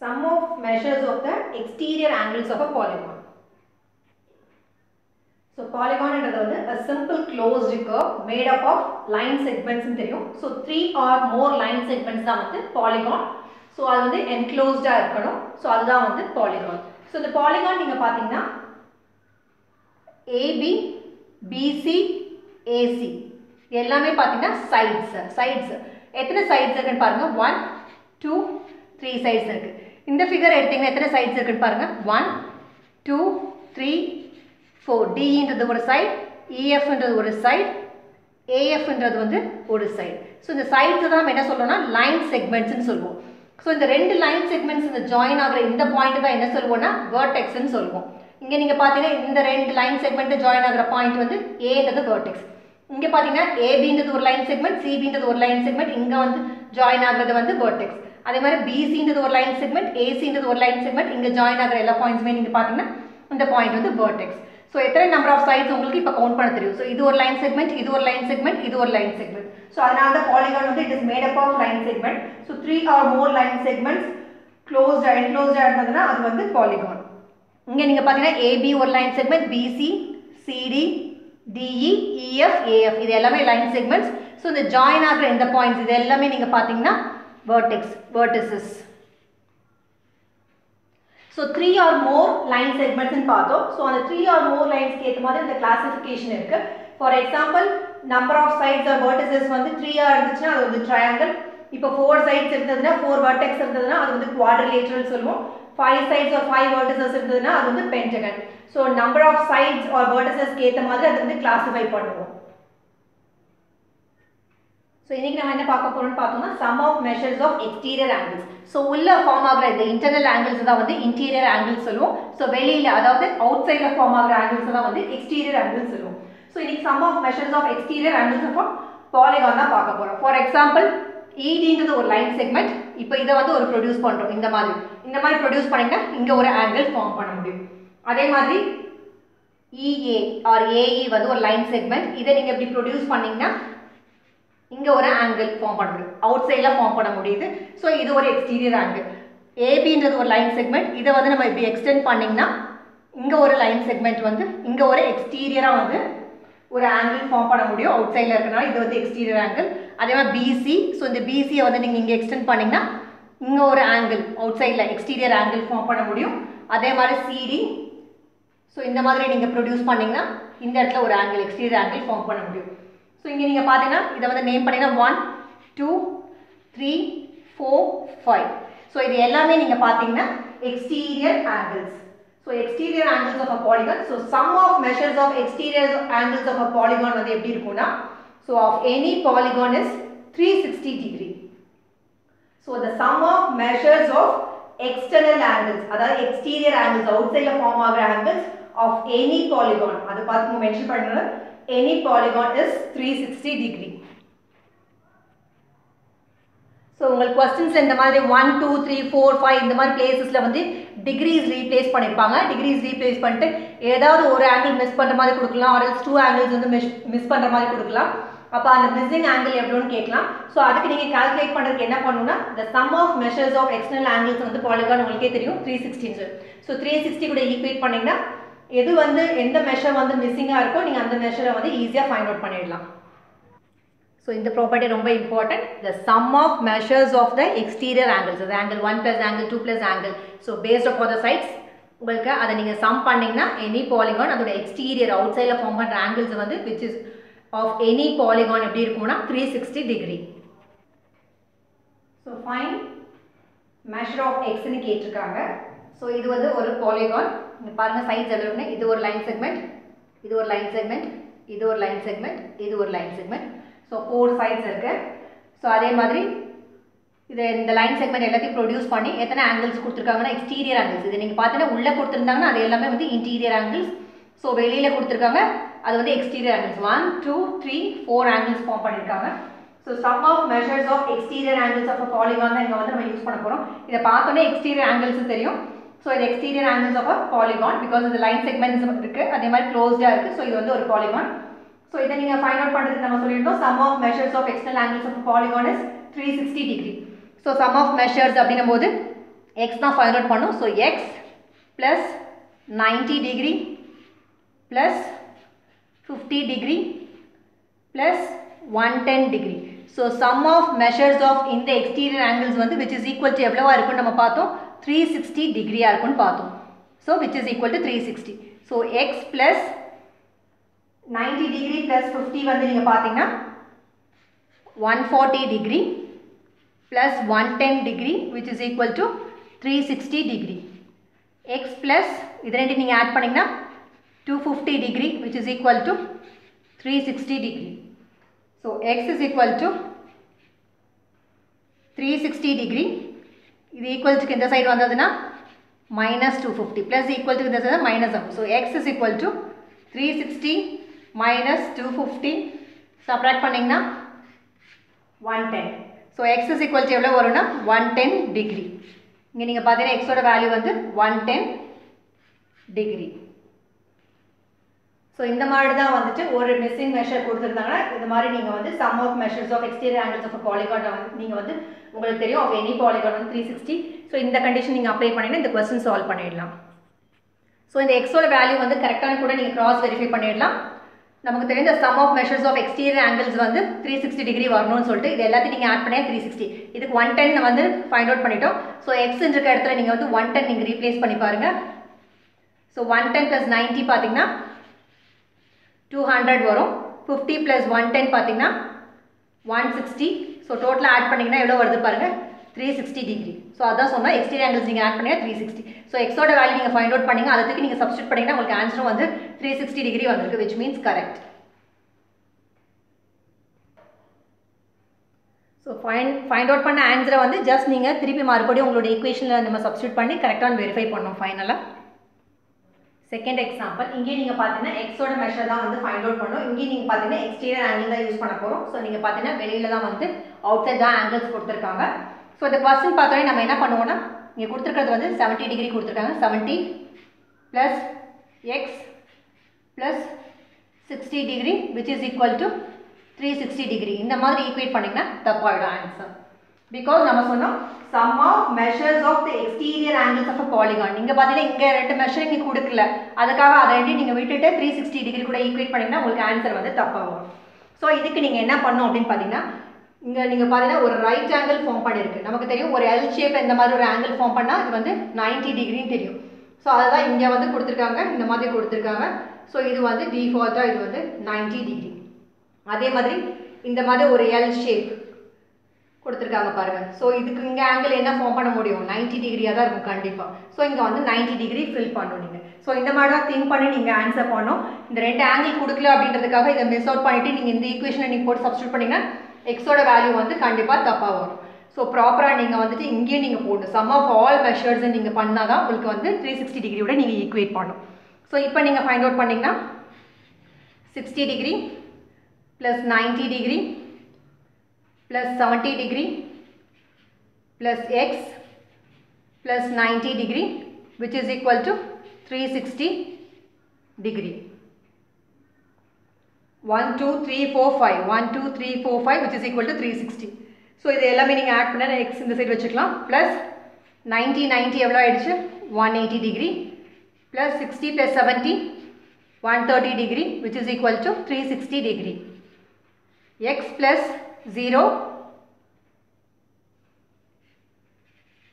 sum of measures of the exterior angles of a polygon. So பாலிகான்ன்றது வந்து a simple closed curve made up of line segments தெரியும். So three or more line segments தான் வந்து polygon so அது வந்து என்க்ளோஸ்டாக இருக்கணும். So அதுதான் வந்து polygon so இந்த பாலிகான் நீங்கள் பார்த்தீங்கன்னா ஏபி பிசி ஏசி எல்லாமே பார்த்தீங்கன்னா சைட்ஸ் சைட்ஸ் எத்தனை சைட்ஸ் இருக்குன்னு பாருங்க? ஒன் டூ த்ரீ சைட்ஸ் இருக்கு. இந்த ஃபிகர் எடுத்தீங்கன்னா எத்தனை சைட்ஸ் இருக்குன்னு பாருங்கள் ஒன் டூ த்ரீ ஃபோர் டிஇன்றது ஒரு சைட் இஎஃப்ன்றது e, ஒரு சைட் ஏஎஃப்ன்றது வந்து ஒரு சைடு ஸோ இந்த சைட்ஸ் தான் நம்ம என்ன சொல்றோம்னா லைன் செக்மெண்ட்ஸ்னு சொல்லுவோம். ஸோ இந்த ரெண்டு லைன் செக்மெண்ட்ஸ் இந்த ஜாயின் ஆகிற இந்த பாயிண்ட் தான் என்ன சொல்லுவோம்னா வேர்டெக்ஸ்ன்னு சொல்லுவோம். இங்கே நீங்கள் பார்த்தீங்கன்னா இந்த ரெண்டு லைன் செக்மெண்ட்டு ஜாயின் ஆகிற பாயிண்ட் வந்து ஏன்றது வேர்டெக்ஸ் இங்கே பார்த்தீங்கன்னா ஏபின்றது ஒரு லைன் செக்மெண்ட் சிபின்றது ஒரு லைன் செக்மெண்ட் இங்கே வந்து ஜாயின் ஆகுறது வந்து வேர்டெக்ஸ் அதே மாதிரி பிசின்றது ஒரு லைன் செக்மெண்ட் ஏசின்றது ஒரு லைன் செக்மெண்ட் இங்கே ஜாயின் ஆகிற எல்லா பாயிண்ட்ஸுமே நீங்கள் பார்த்தீங்கன்னா இந்த பாயிண்ட் வந்து வேர்டெக்ஸ் ஸோ எத்தனை நம்பர் ஆஃப் சைட்ஸ் உங்களுக்கு இப்போ கவுண்ட் பண்ண தெரியும்? ஸோ இது ஒரு லைன் செக்மெண்ட் இது ஒரு லைன் செக்மெண்ட் இது ஒரு லைன் செக்மெண்ட் ஸோ அதனால தான் பாலிகான் வந்து it is made up of line segment so three or more line segments closed என்க்ளோஸ்டாக இருந்ததுன்னா அது வந்து பாலிகான் இங்கே நீங்கள் பார்த்தீங்கன்னா ஏபி ஒரு line segment BC CD DE EF AF இது எல்லாமே லைன் செக்மெண்ட்ஸ் ஸோ இந்த ஜாயின் ஆகிற இந்த பாயிண்ட்ஸ் இது எல்லாமே நீங்கள் பார்த்தீங்கன்னா vertex vertices so three or more line செக்மெண்ட்ஸ்னு பார்த்தோம். ஸோ அந்த த்ரீ ஆர் மோர் லைன்ஸ்க்கு ஏற்ற மாதிரி இந்த கிளாசிஃபிகேஷன் இருக்கு. For example number of sides or vertices வந்து த்ரீயாக இருந்துச்சுன்னா அது வந்து ட்ரையாங்கிள் இப்போ ஃபோர் சைட்ஸ் இருந்ததுன்னா ஃபோர் வேர்டெக்ஸ் இருந்ததுன்னா அது வந்து குவாட்ரிலேட்ரல் சொல்லுவோம். Five sides or five vertices இருந்ததுன்னா அது வந்து pentagon so number of sides or வேர்டிசஸ்க்கு ஏற்ற மாதிரி அது வந்து கிளாஸிஃபை பண்ணுவோம். ஸோ இன்றைக்கி நம்ம என்ன பார்க்க போகிறோம்னு பார்த்தோம்னா sum of measures of exterior angles so உள்ள ஃபார்ம் ஆகிற இந்த இன்டர்னல் ஆங்கிள்ஸ் தான் வந்து இன்டீரியர் ஆங்கிள்ஸ் சொல்லுவோம். ஸோ வெளியில் அதாவது அவுட் சைடில் ஃபார்ம் ஆகிற ஆங்கிள்ஸ் தான் வந்து எக்ஸ்டீரியர் ஆங்கிள்ஸ் சொல்லுவோம். ஸோ இன்னைக்கு sum of measures of exterior angles of polygon தான் பார்க்க போகிறோம் ஃபார் எக்ஸாம்பிள் ஈடின்றது ஒரு லைன் செக்மெண்ட் இப்போ இதை வந்து ஒரு ப்ரொடியூஸ் பண்ணுறோம் இந்த மாதிரி. இந்த மாதிரி ப்ரொடியூஸ் பண்ணிங்கன்னா இங்கே ஒரு ஆங்கிள் ஃபார்ம் பண்ண முடியும். அதே மாதிரி இஏ ஆர் ஏஇ வந்து ஒரு லைன் செக்மெண்ட் இதை நீங்கள் இப்படி ப்ரொடியூஸ் பண்ணிங்கன்னா இங்கே ஒரு ஆங்கிள் ஃபார்ம் பண்ண முடியும் அவுட் சைடில் ஃபார்ம் பண்ண முடியுது. ஸோ இது ஒரு எக்ஸ்டீரியர் ஆங்கிள் ஏபின்றது ஒரு லைன் செக்மெண்ட் இதை வந்து நம்ம இப்படி எக்ஸ்டெண்ட் பண்ணிங்கன்னா இங்கே ஒரு லைன் செக்மெண்ட் வந்து இங்கே ஒரு எக்ஸ்டீரியராக வந்து ஒரு ஆங்கிள் ஃபார்ம் பண்ண முடியும். அவுட் சைடில் இருக்கனால இது வந்து எக்ஸ்டீரியர் ஆங்கிள் அதே மாதிரி பிசி ஸோ இந்த பிசியை வந்து நீங்கள் இங்கே எக்ஸ்டெண்ட் பண்ணிங்கன்னா இங்கே ஒரு ஆங்கிள் அவுட் சைடில் எக்ஸ்டீரியர் ஆங்கிள் ஃபார்ம் பண்ண முடியும். அதே மாதிரி சிடி ஸோ இந்த மாதிரி நீங்கள் ப்ரொடியூஸ் பண்ணிங்கன்னா இந்த இடத்துல ஒரு ஆங்கிள் எக்ஸ்டீரியர் ஆங்கிள் ஃபார்ம் பண்ண முடியும். ஸோ இங்கே நீங்கள் பார்த்தீங்கன்னா இதை வந்து நேம் பண்ணிங்கன்னா one two three four five so இது எல்லாமே நீங்கள் பார்த்தீங்கன்னா exterior angles so exterior angles of a polygon so sum of measures of exterior angles of a polygon வந்து எப்படி இருக்கும்னா so of any polygon is three sixty degree so the sum of measures of external angles அதாவது exterior angles out சைடில் form ஆகிற angles of any polygon அதை பார்த்து mention பண்ணுறது any polygon is 360 degree. So உங்களுக்கு கொஸ்டின்ஸ் இந்த மாதிரி one two three four five இந்த மாதிரி பிளேசஸில் வந்து டிகிரிஸ் ரீப்ளேஸ் பண்ணியிருப்பாங்க டிகிரிஸ் ரீப்ளேஸ் பண்ணிட்டு ஏதாவது ஒரு ஆங்கிள் மிஸ் பண்ணுற மாதிரி கொடுக்கலாம். ஒரு டூ ஆங்கிள்ஸ் வந்து மிஸ் மிஸ் பண்ணுற மாதிரி கொடுக்கலாம். அப்போ அந்த மிஸ்ஸிங் ஆங்கிள் எவ்வளோன்னு கேட்கலாம். ஸோ அதுக்கு நீங்கள் கால்குலேட் பண்ணுறதுக்கு என்ன பண்ணணும்னா the sum of measures of external angles வந்து பாலிகான் உங்களுக்கே தெரியும். த்ரீ சிக்ஸ்டின்னு ஸோ த்ரீ சிக்ஸ்டி கூட ஈக்குவேட் பண்ணிங்கன்னா எது வந்து எந்த மெஷர் வந்து மிஸ்ஸிங்காக இருக்கோ நீங்கள் அந்த மெஷரை வந்து ஈஸியாக ஃபைண்ட் அவுட் பண்ணிடலாம். ஸோ இந்த ப்ராப்பர்ட்டி ரொம்ப important the sum of measures of the exterior angles அது angle one plus angle two plus angle so based of the sides உங்களுக்கு அதை நீங்கள் சம் பண்ணிங்கன்னா எனி பாலிகான் அதோட எக்ஸ்டீரியர் அவுட் சைடில் ஃபார்ம் பண்ணுற ஆங்கிள்ஸ் வந்து which is of any polygon எப்படி இருக்கும்னா three sixty degree so find measure of எக்ஸ்ன்னு கேட்டிருக்காங்க. ஸோ இது வந்து ஒரு பாலிகான் பாருங்கள் சைட்ஸ் எவ்வளோன்னு இது ஒரு லைன் செக்மெண்ட் இது ஒரு லைன் செக்மெண்ட் இது ஒரு லைன் செக்மெண்ட் இது ஒரு line segment so four sides இருக்குது ஸோ அதே மாதிரி இது இந்த லைன் செக்மெண்ட் எல்லாத்தையும் ப்ரொடியூஸ் பண்ணி எத்தனை ஆங்கிள்ஸ் கொடுத்துருக்காங்கன்னா எக்ஸ்டீரியர் ஆங்கிள்ஸ் இது நீங்கள் பார்த்தீங்கன்னா உள்ளே கொடுத்துருந்தாங்கன்னா அது எல்லாமே வந்து இன்டீரியர் ஆங்கிள்ஸ் ஸோ வெளியில் கொடுத்துருக்காங்க அது வந்து exterior angles one two three four angles form பண்ணியிருக்காங்க. So sum of measures of exterior angles of polygon தான் இங்கே வந்து நம்ம யூஸ் பண்ண போகிறோம் இதை பார்த்தோன்னே எக்ஸ்டீரியர் ஆங்கிள்ஸும் தெரியும். ஸோ இது exterior angles of a polygon because இது லைன் செக்மெண்ட்ஸ் இருக்குது அதே மாதிரி க்ளோஸ்டாக இருக்குது ஸோ இது வந்து ஒரு பாலிகான் ஸோ இதை நீங்கள் ஃபைண்ட் அவுட் பண்ணுறதுக்கு நம்ம சொல்லியிருந்தோம் sum of measures of external angles of polygon is three sixty degree so sum of measures அப்படின்னும் போது எக்ஸ் தான் ஃபைண்ட் அவுட் பண்ணும். So x plus ninety degree plus fifty degree plus one ten degree so sum of measures of இந்த exterior angles வந்து which is equal to எவ்வளோவா இருக்குன்னு நம்ம பார்த்தோம். த்ரீ சிக்ஸ்டி டிகிரியாக இருக்குன்னு பார்த்தோம் so which is equal to three sixty so x plus ninety degree plus fifty வந்து நீங்கள் பார்த்தீங்கன்னா one forty degree plus one ten degree which is equal to three sixty degree x plus இது ரெண்டு நீங்கள் add பண்ணிங்கன்னா two fifty degree which is equal to three sixty degree so x is equal to three sixty degree இது ஈக்குவல்ஸுக்கு இந்த side வந்ததுன்னா? Minus two fifty plus ஈக்குவல்ஸுக்கு இந்த சைடு மைனஸ் ஆகும் so x is equal to three sixty minus two fifty subtract பண்ணிங்கன்னா one ten so x is equal to எவ்வளோ வரும்னா? ஒன் டென் டிகிரி இங்கே நீங்கள் பார்த்தீங்கன்னா எக்ஸோட வேல்யூ வந்து ஒன் டென் டிகிரி ஸோ இந்த மாதிரி தான் வந்துட்டு ஒரு மிஸ்ஸிங் மெஷர் கொடுத்துருந்தாங்கன்னா இந்த மாதிரி நீங்கள் வந்து sum of measures of exterior angles of polygon வந்து நீங்கள் வந்து உங்களுக்கு தெரியும் ஆஃப் எனி பாலிகான் வந்து த்ரீ சிக்ஸ்டி ஸோ இந்த கண்டிஷன் நீங்கள் அப்ளை பண்ணிங்கன்னா இந்த கொஸ்டின் சால்வ் பண்ணிடலாம். ஸோ இந்த எக்ஸோட வேல்யூ வந்து கரெக்டான கூட நீங்கள் கிராஸ் வெரிஃபை பண்ணிடலாம். நமக்கு தெரிஞ்ச sum of measures of exterior angles வந்து த்ரீ சிக்ஸ்டி டிகிரி வரணும்னு சொல்லிட்டு இது எல்லாத்தையும் நீங்கள் ஆட் பண்ணியா த்ரீ சிக்ஸ்டி இதுக்கு ஒன் டென் வந்து ஃபைண்ட் அவுட் பண்ணிட்டோம். ஸோ எக்ஸ் இருக்க இடத்துல நீங்கள் வந்து ஒன் டென் நீங்கள் ரீப்ளேஸ் பண்ணி பாருங்கள் so one ten plus ninety பார்த்தீங்கன்னா டூ ஹண்ட்ரட் வரும். ஃபிஃப்டி ப்ளஸ் ஒன் டென் பார்த்தீங்கன்னா ஒன் சிக்ஸ்டி ஸோ டோட்டலாக ஆட் பண்ணிங்கன்னா எவ்வளோ வருது பாருங்கள் த்ரீ சிக்ஸ்டி டிகிரி ஸோ அதான் சொன்னால் எக்ஸ்டீரியர் ஆங்கிள்ஸ் நீங்கள் ஆட் பண்ணிங்கன்னா த்ரீ சிக்ஸ்டி ஸோ எக்ஸோட வேல்யூ நீங்கள் ஃபைண்ட் அவுட் பண்ணிங்க. அதுக்கு நீங்கள் சப்ஸ்டியூட் பண்ணிங்கன்னா உங்களுக்கு ஆன்சரும் வந்து த்ரீ சிக்ஸ்டி டிகிரி வந்திருக்கு which means correct so find find out பண்ண ஆன்சரை வந்து ஜஸ்ட் நீங்கள் திருப்பி மறுபடியும் உங்களோட ஈக்குவேஷனில் நம்ம சப்ஸ்டியூட் பண்ணி கரெக்டாக வெரிஃபை பண்ணோம் ஃபைனலாக செகண்ட் எக்ஸாம்பிள் இங்கே நீங்கள் பார்த்தீங்கன்னா எக்ஸோட மெஷர் தான் வந்து ஃபைண்ட் அவுட் பண்ணோம். இங்கே நீங்கள் பார்த்தீங்கன்னா எக்ஸ்டீரியர் ஆங்கிள் தான் யூஸ் பண்ண போகிறோம் ஸோ நீங்கள் பார்த்தீங்கன்னா வெளியில தான் வந்து அவுட் சைட் தான் ஆங்கிள்ஸ் கொடுத்துருக்காங்க. ஸோ இந்த பர்சன் பார்த்தோன்னே நம்ம என்ன பண்ணுவோம்னா இங்கே கொடுத்துருக்கிறது வந்து செவன்ட்டி டிகிரி கொடுத்துருக்காங்க. Seventy plus x plus sixty degree which is equal to three sixty degree இந்த மாதிரி ஈக்குவேட் பண்ணிங்கன்னா தப்பாயிடும் ஆன்சர் பிகாஸ் நம்ம சொன்னோம் sum of measures of the exterior angles of a polygon நீங்கள் பார்த்தீங்கன்னா இங்கே ரெண்டு மெஷர் இங்கே கொடுக்கல. அதுக்காக அதை ரெண்டு நீங்கள் விட்டுட்டு த்ரீ சிக்ஸ்டி டிகிரி கூட ஈக்குவேட் பண்ணிங்கன்னா உங்களுக்கு ஆன்சர் வந்து தப்பாகும். ஸோ இதுக்கு நீங்கள் என்ன பண்ணணும் அப்படின்னு பார்த்தீங்கன்னா இங்கே நீங்கள் பார்த்தீங்கன்னா ஒரு ரைட் ஆங்கிள் ஃபார்ம் பண்ணியிருக்கு நமக்கு தெரியும் ஒரு எல் ஷேப் இந்த மாதிரி ஒரு ஆங்கிள் ஃபார்ம் பண்ணால் இது வந்து நைன்ட்டி டிகிரின்னு தெரியும். ஸோ அதுதான் இங்கே வந்து கொடுத்துருக்காங்க இந்த மாதிரி கொடுத்துருக்காங்க. ஸோ இது வந்து டிஃபால்ட்டாக இது வந்து நைன்ட்டி டிகிரி அதே மாதிரி இந்த மாதிரி ஒரு எல் ஷேப் கொடுத்துருக்காங்க பாருங்கள் ஸோ இதுக்கு இங்கே ஆங்கிள் என்ன ஃபார்ம் பண்ண முடியும்? நைன்ட்டி டிகிரியாக தான் இருக்கும் கண்டிப்பாக ஸோ இங்கே வந்து நைன்ட்டி டிகிரி ஃபில் பண்ணணும் நீங்கள் ஸோ இந்த மாதிரி தான் திங்க் பண்ணி நீங்கள் ஆன்சர் பண்ணோம் இந்த ரெண்டு ஆங்கிள் கொடுக்கல அப்படின்றதுக்காக இதை மிஸ் அவுட் பண்ணிவிட்டு நீங்கள் இந்த ஈக்குவேஷனை நீங்கள் போட்டு சப்ஸ்டியூட் பண்ணிங்கன்னா எக்ஸோட வேல்யூ வந்து கண்டிப்பாக தப்பாக வரும். ஸோ ப்ராப்பராக நீங்கள் வந்துட்டு இங்கேயே நீங்கள் போடணும் சம் ஆஃப் ஆல் மெஷர்ஸ் நீங்கள் பண்ணால் தான் உங்களுக்கு வந்து த்ரீ சிக்ஸ்டி டிகிரியோட நீங்கள் ஈக்குவேட் பண்ணணும். ஸோ இப்போ நீங்கள் ஃபைண்ட் அவுட் பண்ணிங்கன்னா sixty degree plus ninety degree plus 70 degree plus x plus 90 degree which is equal to 360 degree. 1, 2, 3, 4, 5. 1, 2, 3, 4, 5 which is equal to 360. So இது எல்லாமே நீங்கள் ஆட் பண்ண எக்ஸ் இந்த சைடு வச்சுக்கலாம் ப்ளஸ் நைன்ட்டி நைன்ட்டி எவ்வளோ ஆயிடுச்சு one eighty degree plus sixty plus seventy one thirty degree which is equal to three sixty zero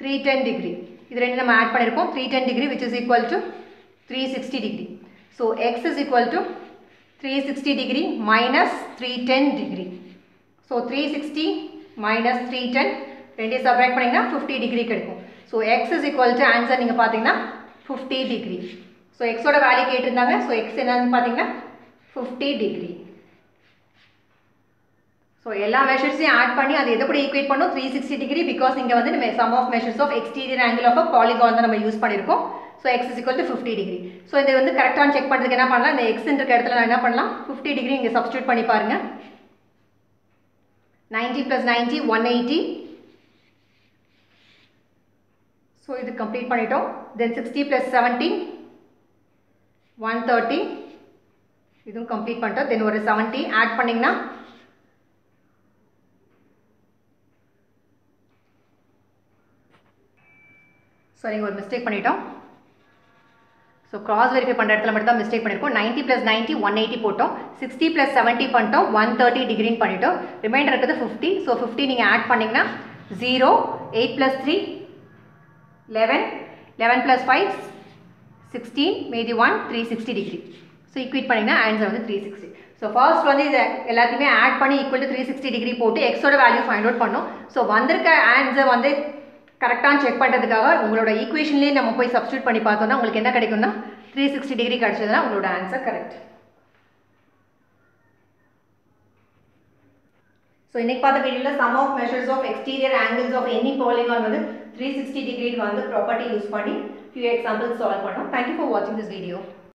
three ten degree இது ரெண்டு நம்ம ஆட் பண்ணியிருக்கோம் three ten degree which is equal to three sixty degree so x is equal to three sixty degree minus three ten degree so three sixty minus three ten ரெண்டையும் subtract பண்ணிங்கன்னா fifty degree கிடைக்கும் so x is equal to answer நீங்கள் பார்த்தீங்கன்னா fifty degree so எக்ஸோட value கேட்டிருந்தாங்க so x என்னன்னு பார்த்தீங்கன்னா fifty degree so எல்லா மெஷர்ஸையும் ஆட் பண்ணி அது எதை கூட ஈக்குவேட் பண்ணும்? த்ரீ சிக்ஸ்டி டிகிரி பிகாஸ் இங்கே வந்து நம்ம sum of measures of exterior angle of polygon தான் நம்ம யூஸ் பண்ணியிருக்கோம் so x is equal to fifty degree so இது வந்து கரெக்டாக செக் பண்ணுறதுக்கு என்ன பண்ணலாம்? இந்த எக்ஸ் இருக்க இடத்துல நான் என்ன பண்ணலாம்? ஃபிஃப்டி டிகிரி இங்கே சப்ஸ்டியூட் பண்ணி பாருங்கள் ninety plus ninety one eighty so இது கம்ப்ளீட் பண்ணிட்டோம். Then sixty plus seventy one thirty இதுவும் கம்ப்ளீட் பண்ணிட்டோம். தென் ஒரு செவன்ட்டி ஆட் பண்ணிங்கன்னா ஸோ நீங்கள் ஒரு மிஸ்டேக் பண்ணிட்டோம். ஸோ கிராஸ் வெரிஃபை பண்ணுற இடத்துல மட்டும் தான் மிஸ்டேக் பண்ணியிருக்கோம் ninety plus ninety one eighty போட்டோம். சிக்ஸ்டி ப்ளஸ் செவன்ட்டி பண்ணிட்டோம். ஒன் தேர்ட்டி டிகிரின்னு பண்ணிட்டோம். ரிமைண்டர் இருக்குது ஃபிஃப்டி ஸோ ஃபிஃப்டி நீங்கள் ஆட் பண்ணிங்கன்னா zero eight plus three eleven eleven plus five sixteen மீதி one three sixty degree so equate பண்ணிங்கன்னா ஆன்சர் வந்து த்ரீ சிக்ஸ்டி ஸோ ஃபர்ஸ்ட் வந்து இதை எல்லாத்தையுமே ஆட் பண்ணி equal to three sixty degree போட்டு எக்ஸோட வேல்யூ ஃபைண்ட் அவுட் பண்ணோம். ஸோ வந்திருக்க ஆன்சர் வந்து கரெக்டாக செக் பண்ணுறதுக்காக உங்களோட ஈக்குவேஷன்லேயே நம்ம போய் சப்ஸ்டியூட் பண்ணி பார்த்தோம்னா உங்களுக்கு என்ன கிடைக்கும்னா த்ரீ சிக்ஸ்டி டிகிரி கிடச்சதுன்னா உங்களோட ஆன்சர் கரெக்ட் ஸோ இன்றைக்கி பார்த்த வீடியோவில் sum of measures of exterior angles of any polygon வந்து த்ரீ சிக்ஸ்டி டிகிரி வந்து ப்ராப்பர்ட்டி யூஸ் பண்ணி ஃபியூ எக்ஸாம்பிள்ஸ் சால்வ் பண்ணோம். தேங்க்யூ ஃபார் வாட்சிங் திஸ் வீடியோ